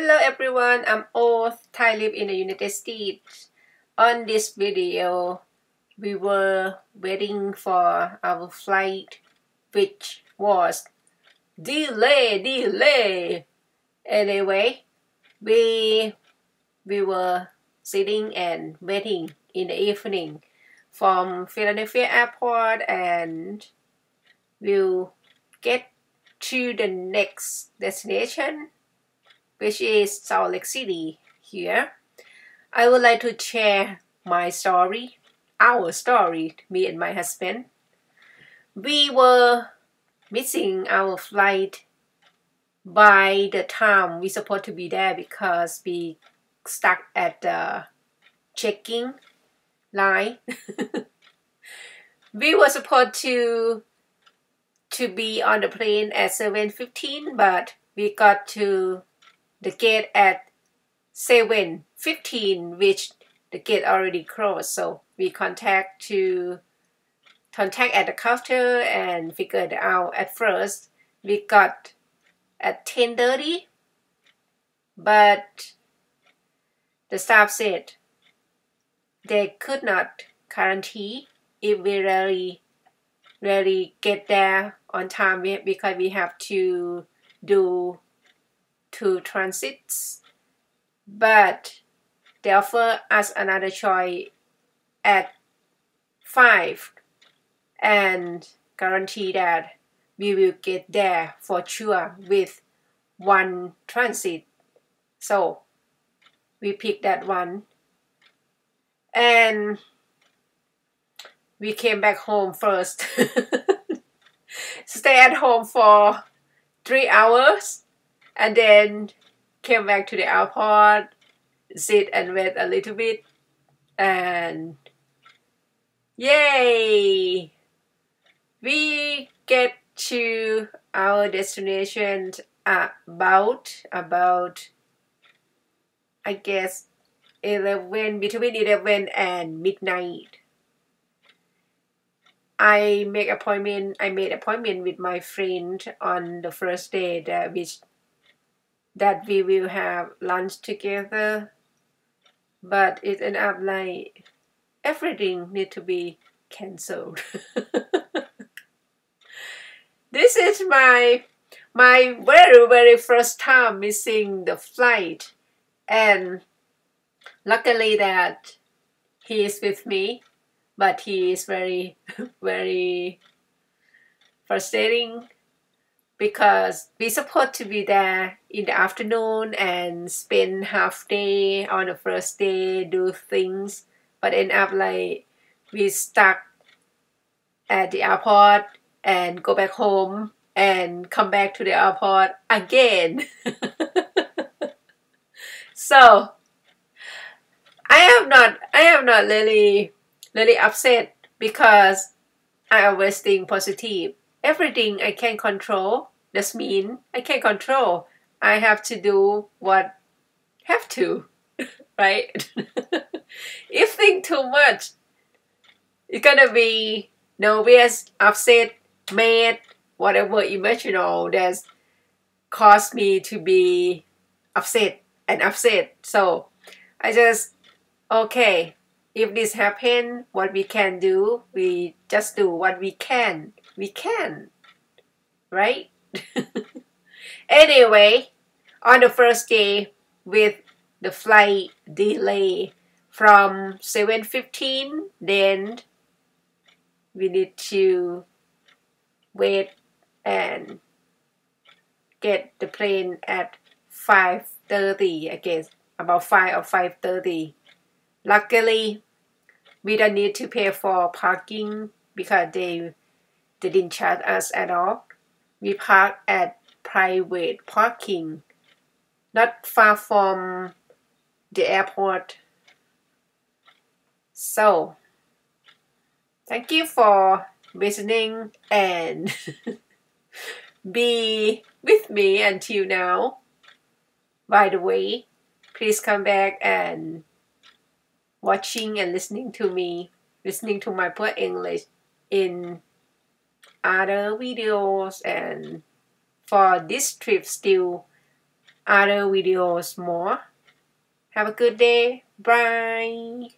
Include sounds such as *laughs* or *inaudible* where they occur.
Hello everyone, I'm Oath, Thai live in the United States. On this video, we were waiting for our flight which was delay, delay. Anyway, we, we were sitting and waiting in the evening from Philadelphia airport and we'll get to the next destination which is Salt Lake City here. I would like to share my story, our story, me and my husband. We were missing our flight by the time we supposed to be there because we stuck at the checking line. *laughs* we were supposed to to be on the plane at 7.15 but we got to the gate at 7.15 which the gate already closed. So we contact to contact at the counter and figured out. At first we got at 10.30 but the staff said they could not guarantee if we really really get there on time because we have to do two transits, but they offer us another choice at 5 and guarantee that we will get there for sure with one transit. So we pick that one and we came back home first. *laughs* Stay at home for three hours and then came back to the airport, sit and wait a little bit, and yay! We get to our destination about about I guess 11 between 11 and midnight. I make appointment I made appointment with my friend on the first day that which that we will have lunch together but it ended up like everything need to be cancelled. *laughs* This is my my very very first time missing the flight and luckily that he is with me but he is very *laughs* very frustrating because we're supposed to be there in the afternoon and spend half day on the first day do things. But end up like we stuck at the airport and go back home and come back to the airport again. *laughs* So I am not I am not really really upset because I always think positive. Everything I can control that's mean I can't control. I have to do what have to, *laughs* right? *laughs* if think too much, it's gonna be nervous, upset, mad, whatever emotional that's caused me to be upset and upset. So I just okay. If this happen, what we can do, we just do what we can. We can, right? *laughs* anyway, on the first day with the flight delay from 7.15, then we need to wait and get the plane at 5.30 again, about 5 or 5.30. Luckily, we don't need to pay for parking because they, they didn't charge us at all we park at private parking not far from the airport. So thank you for listening and *laughs* be with me until now. By the way please come back and watching and listening to me listening to my poor english in other videos and for this trip still other videos more. Have a good day. Bye.